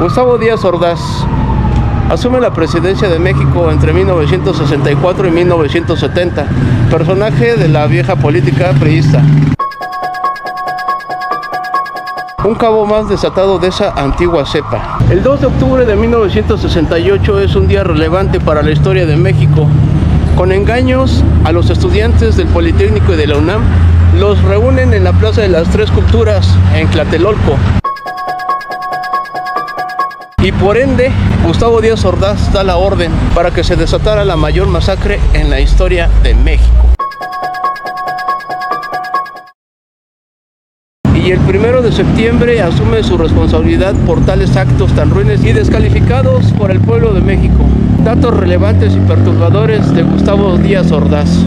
Gustavo Díaz Ordaz asume la presidencia de México entre 1964 y 1970, personaje de la vieja política priista. Un cabo más desatado de esa antigua cepa. El 2 de octubre de 1968 es un día relevante para la historia de México. Con engaños a los estudiantes del Politécnico y de la UNAM, los reúnen en la Plaza de las Tres Culturas, en Tlatelolco. Y por ende, Gustavo Díaz Ordaz da la orden para que se desatara la mayor masacre en la historia de México. Y el primero de septiembre asume su responsabilidad por tales actos tan ruines y descalificados por el pueblo de México. Datos relevantes y perturbadores de Gustavo Díaz Ordaz.